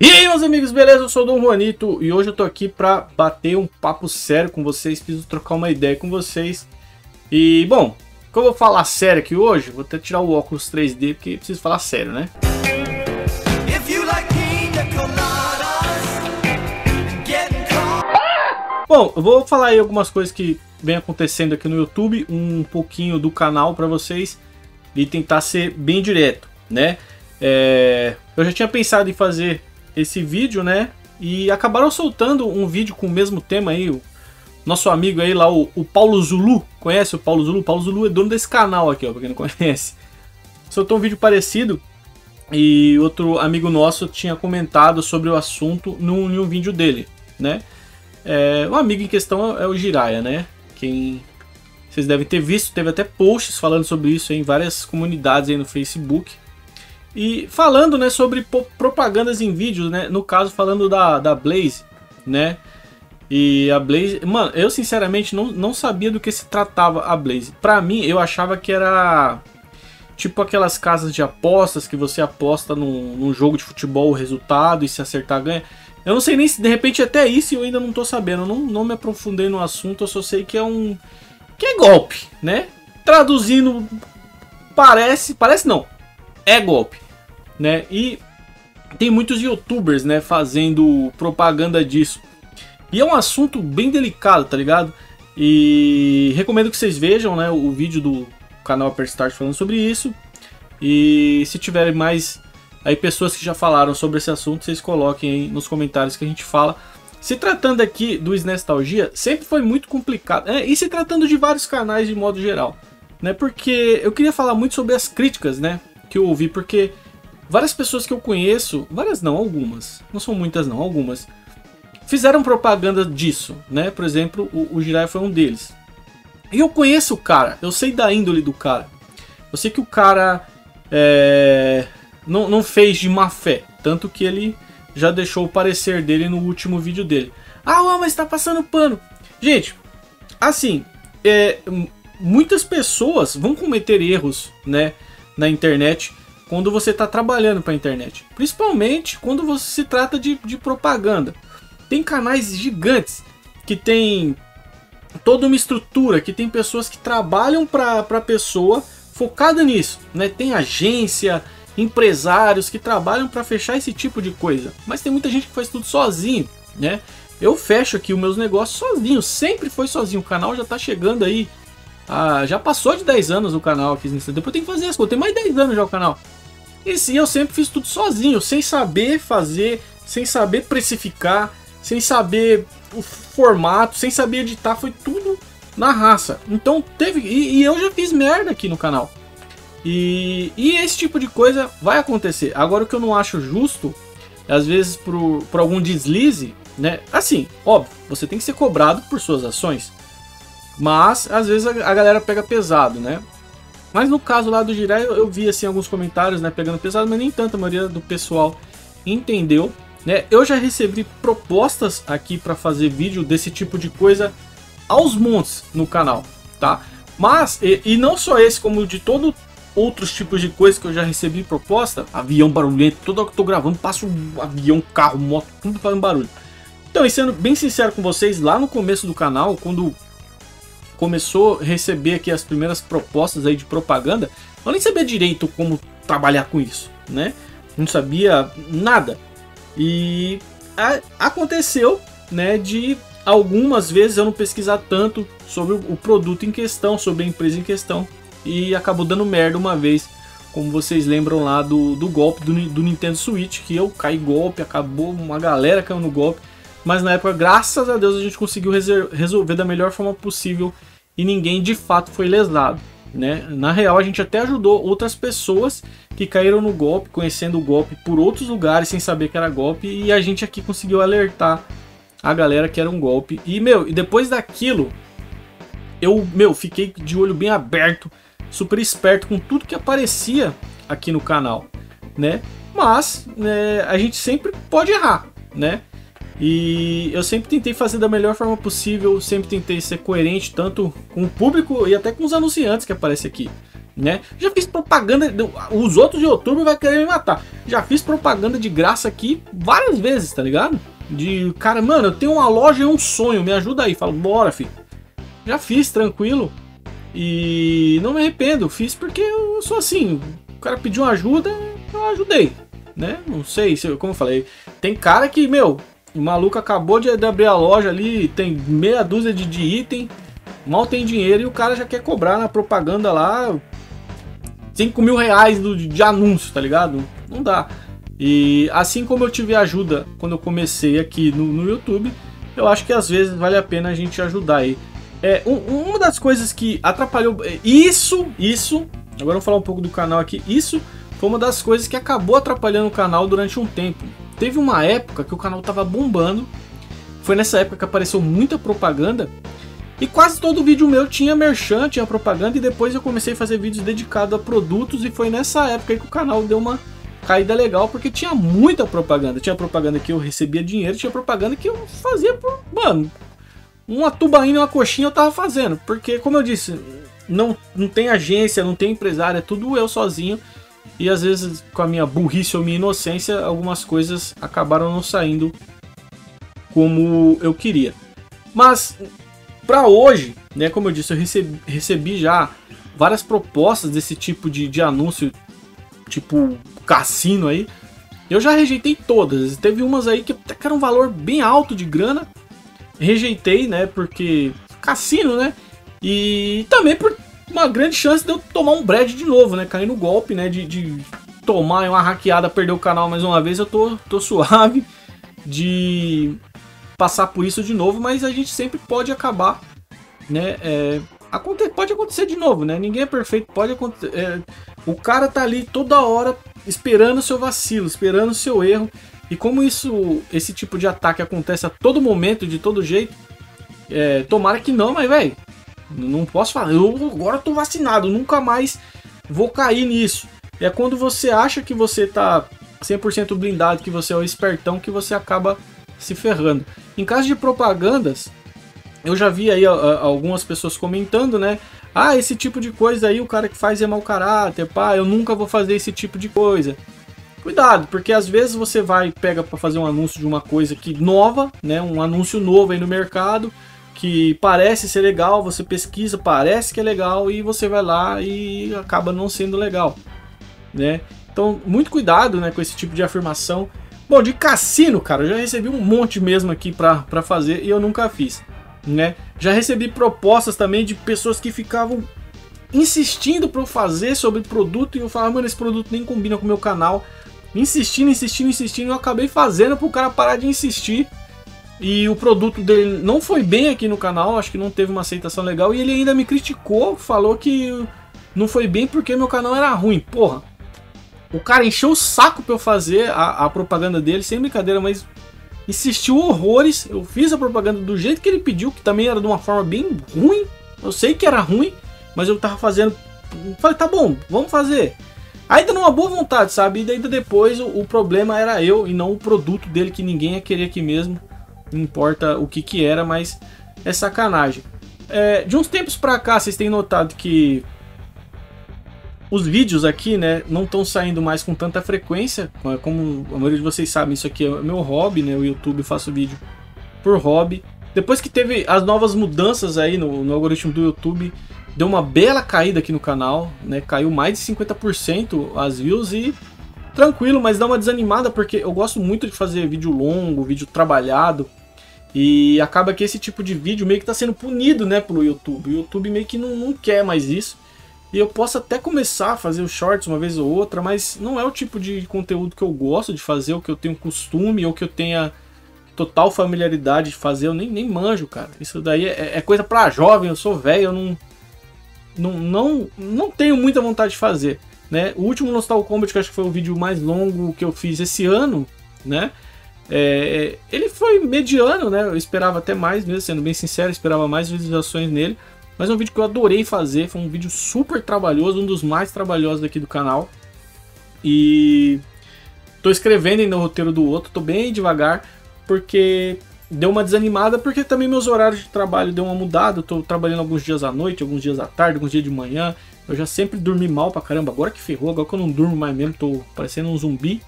E aí, meus amigos, beleza? Eu sou o Dom Juanito e hoje eu tô aqui pra bater um papo sério com vocês, preciso trocar uma ideia com vocês. E, bom, como eu vou falar sério aqui hoje, vou até tirar o óculos 3D porque preciso falar sério, né? Bom, eu vou falar aí algumas coisas que vem acontecendo aqui no YouTube, um pouquinho do canal para vocês e tentar ser bem direto, né? É, eu já tinha pensado em fazer esse vídeo, né? E acabaram soltando um vídeo com o mesmo tema aí, o nosso amigo aí lá, o, o Paulo Zulu, conhece o Paulo Zulu? O Paulo Zulu é dono desse canal aqui, ó, pra quem não conhece. Soltou um vídeo parecido e outro amigo nosso tinha comentado sobre o assunto num, num vídeo dele, né? É, o amigo em questão é o Jiraya, né? Quem vocês devem ter visto, teve até posts falando sobre isso em várias comunidades aí no Facebook. E falando, né, sobre propagandas em vídeos, né? No caso, falando da, da Blaze, né? E a Blaze... Mano, eu sinceramente não, não sabia do que se tratava a Blaze. Pra mim, eu achava que era... Tipo aquelas casas de apostas que você aposta num, num jogo de futebol o resultado e se acertar ganha. Eu não sei nem se de repente até isso eu ainda não tô sabendo. Eu não, não me aprofundei no assunto, eu só sei que é um. que é golpe, né? Traduzindo, parece. Parece não. É golpe, né? E tem muitos youtubers, né, fazendo propaganda disso. E é um assunto bem delicado, tá ligado? E recomendo que vocês vejam, né, o vídeo do canal Upperstart falando sobre isso. E se tiverem mais Aí pessoas que já falaram sobre esse assunto, vocês coloquem aí nos comentários que a gente fala. Se tratando aqui do Snestalgia, sempre foi muito complicado. É, e se tratando de vários canais de modo geral. Né, porque eu queria falar muito sobre as críticas né, que eu ouvi, porque várias pessoas que eu conheço, várias não, algumas, não são muitas não, algumas, fizeram propaganda disso. Né? Por exemplo, o, o Jirai foi um deles. E eu conheço o cara, eu sei da índole do cara. Eu sei que o cara é, não, não fez de má fé. Tanto que ele já deixou o parecer dele no último vídeo dele. Ah, mas tá passando pano. Gente, assim, é, muitas pessoas vão cometer erros, né, na internet quando você está trabalhando para a internet. Principalmente quando você se trata de, de propaganda. Tem canais gigantes que tem toda uma estrutura, que tem pessoas que trabalham para a pessoa focada nisso, né? Tem agência, empresários que trabalham para fechar esse tipo de coisa. Mas tem muita gente que faz tudo sozinho, né? Eu fecho aqui os meus negócios sozinho, sempre foi sozinho. O canal já está chegando aí. Ah, já passou de 10 anos o canal aqui. Depois tem que fazer as coisas. Tem mais 10 anos já o canal. E sim, eu sempre fiz tudo sozinho, sem saber fazer, sem saber precificar, sem saber o formato, sem saber editar. Foi tudo na raça. Então teve. E, e eu já fiz merda aqui no canal. E, e esse tipo de coisa vai acontecer. Agora o que eu não acho justo, às vezes por, por algum deslize, né? Assim, óbvio, você tem que ser cobrado por suas ações. Mas às vezes a, a galera pega pesado, né? Mas no caso lá do Jirai, eu, eu, vi assim alguns comentários, né, pegando pesado, mas nem tanto, a maioria do pessoal entendeu, né? Eu já recebi propostas aqui para fazer vídeo desse tipo de coisa aos montes no canal, tá? Mas, e, e não só esse, como de todo outros tipos de coisas que eu já recebi proposta, avião barulhento, toda hora que eu tô gravando, passa um avião, carro, moto, tudo fazendo barulho. Então, e sendo bem sincero com vocês, lá no começo do canal, quando começou a receber aqui as primeiras propostas aí de propaganda, eu nem sabia direito como trabalhar com isso, né? Não sabia nada. E a, aconteceu, né, de algumas vezes eu não pesquisar tanto sobre o produto em questão, sobre a empresa em questão, e acabou dando merda uma vez, como vocês lembram lá do, do golpe do, do Nintendo Switch, que eu caí golpe, acabou, uma galera caiu no golpe, mas na época, graças a Deus, a gente conseguiu resolver da melhor forma possível e ninguém de fato foi lesado. Né? Na real, a gente até ajudou outras pessoas que caíram no golpe, conhecendo o golpe por outros lugares sem saber que era golpe, e a gente aqui conseguiu alertar a galera que era um golpe. E meu, e depois daquilo, eu, meu, fiquei de olho bem aberto super esperto com tudo que aparecia aqui no canal, né? Mas né, a gente sempre pode errar, né? E eu sempre tentei fazer da melhor forma possível, sempre tentei ser coerente tanto com o público e até com os anunciantes que aparecem aqui. né? Já fiz propaganda, os outros youtubers vai querer me matar. Já fiz propaganda de graça aqui várias vezes, tá ligado? De cara, mano, eu tenho uma loja e um sonho, me ajuda aí. Falo, bora, filho. Já fiz, tranquilo. E não me arrependo, fiz porque eu sou assim. O cara pediu ajuda, eu ajudei, né? Não sei, se, como eu falei, tem cara que, meu, o maluco acabou de abrir a loja ali, tem meia dúzia de, de item, mal tem dinheiro e o cara já quer cobrar na propaganda lá 5 mil reais do, de anúncio, tá ligado? Não dá. E assim como eu tive ajuda quando eu comecei aqui no, no YouTube, eu acho que às vezes vale a pena a gente ajudar aí. É, um, uma das coisas que atrapalhou. É, isso, isso. Agora vamos falar um pouco do canal aqui. Isso foi uma das coisas que acabou atrapalhando o canal durante um tempo. Teve uma época que o canal tava bombando. Foi nessa época que apareceu muita propaganda. E quase todo vídeo meu tinha merchan, tinha propaganda. E depois eu comecei a fazer vídeos dedicados a produtos. E foi nessa época que o canal deu uma caída legal. Porque tinha muita propaganda. Tinha propaganda que eu recebia dinheiro. Tinha propaganda que eu fazia por. Mano, uma tubaína e uma coxinha eu tava fazendo. Porque, como eu disse, não, não tem agência, não tem empresário. É tudo eu sozinho. E às vezes, com a minha burrice ou minha inocência, algumas coisas acabaram não saindo como eu queria. Mas, para hoje, né, como eu disse, eu recebi, recebi já várias propostas desse tipo de, de anúncio, tipo cassino aí. Eu já rejeitei todas. Teve umas aí que que era um valor bem alto de grana. Rejeitei, né, porque cassino, né? E também por uma grande chance de eu tomar um Brad de novo, né? Cair no golpe, né? De, de tomar uma hackeada, perder o canal mais uma vez. Eu tô, tô suave de passar por isso de novo, mas a gente sempre pode acabar, né? É, aconte pode acontecer de novo, né? Ninguém é perfeito, pode acontecer. É, o cara tá ali toda hora esperando o seu vacilo, esperando o seu erro. E como isso, esse tipo de ataque acontece a todo momento, de todo jeito, é, tomara que não, mas velho, não posso falar, eu agora tô vacinado, nunca mais vou cair nisso. É quando você acha que você tá 100% blindado, que você é o espertão, que você acaba se ferrando. Em caso de propagandas, eu já vi aí algumas pessoas comentando, né? Ah, esse tipo de coisa aí o cara que faz é mau caráter, pá, eu nunca vou fazer esse tipo de coisa. Cuidado, porque às vezes você vai pega para fazer um anúncio de uma coisa que nova, né? Um anúncio novo aí no mercado que parece ser legal, você pesquisa, parece que é legal e você vai lá e acaba não sendo legal, né? Então, muito cuidado, né, com esse tipo de afirmação. Bom, de cassino, cara, eu já recebi um monte mesmo aqui para fazer e eu nunca fiz, né? Já recebi propostas também de pessoas que ficavam insistindo para eu fazer sobre produto e eu falava, mano, esse produto nem combina com o meu canal. Insistindo, insistindo, insistindo, eu acabei fazendo para o cara parar de insistir e o produto dele não foi bem aqui no canal, acho que não teve uma aceitação legal. E ele ainda me criticou, falou que não foi bem porque meu canal era ruim. Porra, o cara encheu o saco pra eu fazer a, a propaganda dele, sem brincadeira, mas insistiu horrores. Eu fiz a propaganda do jeito que ele pediu, que também era de uma forma bem ruim. Eu sei que era ruim, mas eu tava fazendo. Falei, tá bom, vamos fazer. Ainda numa boa vontade, sabe? E ainda depois o, o problema era eu e não o produto dele, que ninguém ia querer aqui mesmo importa o que que era, mas é sacanagem. É, de uns tempos pra cá, vocês têm notado que os vídeos aqui, né, não estão saindo mais com tanta frequência, como a maioria de vocês sabem, isso aqui é meu hobby, né, o YouTube eu faço vídeo por hobby. Depois que teve as novas mudanças aí no, no algoritmo do YouTube, deu uma bela caída aqui no canal, né, caiu mais de 50% as views e tranquilo, mas dá uma desanimada porque eu gosto muito de fazer vídeo longo, vídeo trabalhado. E acaba que esse tipo de vídeo meio que está sendo punido, né, pelo YouTube. O YouTube meio que não, não quer mais isso. E eu posso até começar a fazer os shorts uma vez ou outra, mas não é o tipo de conteúdo que eu gosto de fazer, ou que eu tenho costume, ou que eu tenha total familiaridade de fazer. Eu nem, nem manjo, cara. Isso daí é, é coisa para jovem, eu sou velho, eu não, não, não, não tenho muita vontade de fazer. Né? O último Nostal Combat, que acho que foi o vídeo mais longo que eu fiz esse ano, né? É, ele foi mediano, né? Eu esperava até mais, mesmo sendo bem sincero, esperava mais visualizações nele. Mas é um vídeo que eu adorei fazer, foi um vídeo super trabalhoso, um dos mais trabalhosos aqui do canal. E tô escrevendo ainda o roteiro do outro, tô bem devagar, porque deu uma desanimada, porque também meus horários de trabalho deu uma mudada. Eu tô trabalhando alguns dias à noite, alguns dias à tarde, alguns dias de manhã. Eu já sempre dormi mal pra caramba. Agora que ferrou, agora que eu não durmo mais mesmo, tô parecendo um zumbi.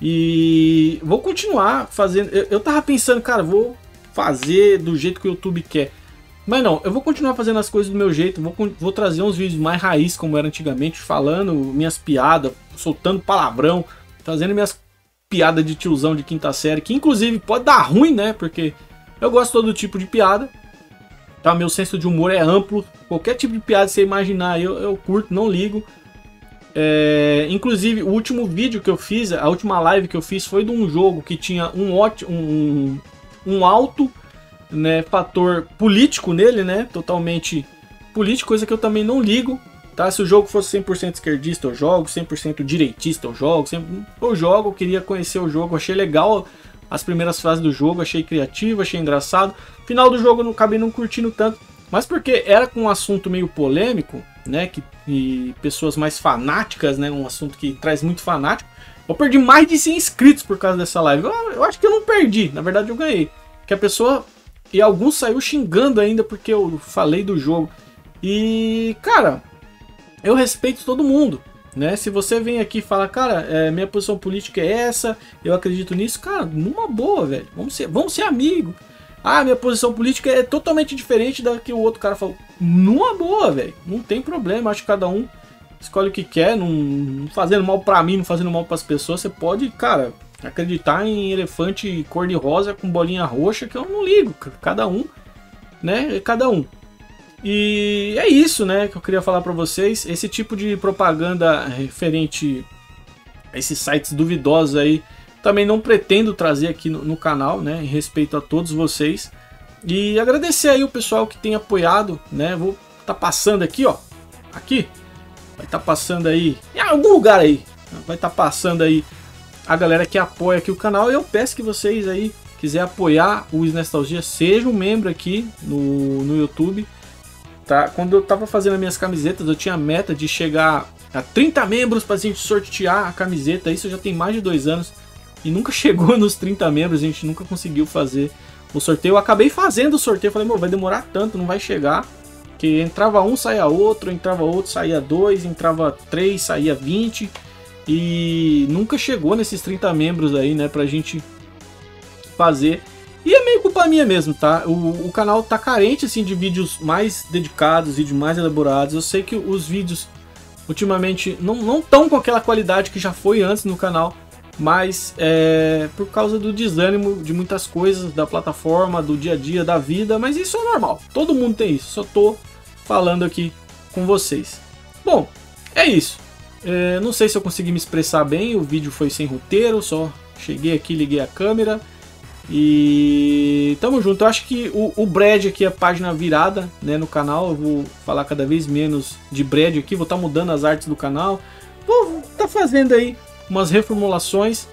E vou continuar fazendo. Eu, eu tava pensando, cara, vou fazer do jeito que o YouTube quer. Mas não, eu vou continuar fazendo as coisas do meu jeito. Vou, vou trazer uns vídeos mais raiz, como era antigamente, falando minhas piadas, soltando palavrão, fazendo minhas piadas de tiozão de quinta série, que inclusive pode dar ruim, né? Porque eu gosto de todo tipo de piada. Tá? Meu senso de humor é amplo. Qualquer tipo de piada que você imaginar, eu, eu curto, não ligo. É, inclusive, o último vídeo que eu fiz, a última live que eu fiz foi de um jogo que tinha um, ótimo, um, um alto né, fator político nele, né? Totalmente político, coisa que eu também não ligo. Tá? Se o jogo fosse 100% esquerdista, eu jogo, 100% direitista, eu jogo, eu jogo, eu queria conhecer o jogo, achei legal as primeiras fases do jogo, achei criativo, achei engraçado. Final do jogo eu não acabei não curtindo tanto, mas porque era com um assunto meio polêmico, né, que e pessoas mais fanáticas, né, um assunto que traz muito fanático. Eu perdi mais de 100 inscritos por causa dessa live. Eu, eu acho que eu não perdi, na verdade eu ganhei. Que a pessoa e alguns saiu xingando ainda porque eu falei do jogo. E, cara, eu respeito todo mundo. Né? Se você vem aqui e fala, cara, é, minha posição política é essa, eu acredito nisso, cara, numa boa, velho. Vamos ser, vamos ser amigos. Ah, minha posição política é totalmente diferente da que o outro cara falou. Numa boa, velho. Não tem problema. Acho que cada um escolhe o que quer, não, não fazendo mal para mim, não fazendo mal para as pessoas. Você pode, cara, acreditar em elefante cor-de-rosa com bolinha roxa, que eu não ligo. Cada um, né? Cada um. E é isso, né, que eu queria falar para vocês. Esse tipo de propaganda referente a esses sites duvidosos aí, também não pretendo trazer aqui no, no canal, né, em respeito a todos vocês. E agradecer aí o pessoal que tem apoiado, né? Vou tá passando aqui, ó. Aqui. Vai estar tá passando aí em algum lugar aí. Vai estar tá passando aí a galera que apoia aqui o canal. Eu peço que vocês aí quiser apoiar o Nostalgia, seja um membro aqui no, no YouTube tá? Quando eu tava fazendo as minhas camisetas, eu tinha a meta de chegar a 30 membros pra gente sortear a camiseta. Isso já tem mais de dois anos. E nunca chegou nos 30 membros, a gente nunca conseguiu fazer o sorteio. Eu acabei fazendo o sorteio, falei, vai demorar tanto, não vai chegar. Que entrava um, saía outro, entrava outro, saía dois, entrava três, saía 20. E nunca chegou nesses 30 membros aí, né, pra gente fazer. E é meio culpa minha mesmo, tá? O, o canal tá carente assim de vídeos mais dedicados, vídeos mais elaborados. Eu sei que os vídeos ultimamente não estão com aquela qualidade que já foi antes no canal, mas é por causa do desânimo de muitas coisas da plataforma, do dia a dia, da vida, mas isso é normal. Todo mundo tem isso. Só tô falando aqui com vocês. Bom, é isso. É, não sei se eu consegui me expressar bem. O vídeo foi sem roteiro, só cheguei aqui, liguei a câmera e tamo junto. Eu acho que o, o Brad aqui é a página virada né, no canal. Eu vou falar cada vez menos de Brad aqui. Vou estar tá mudando as artes do canal. Vou tá fazendo aí umas reformulações.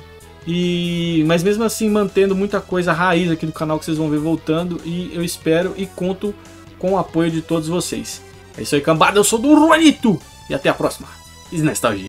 E mas mesmo assim mantendo muita coisa raiz aqui do canal que vocês vão ver voltando. E eu espero e conto com o apoio de todos vocês. É isso aí, cambada. Eu sou do Juanito. E até a próxima. Nostalgia.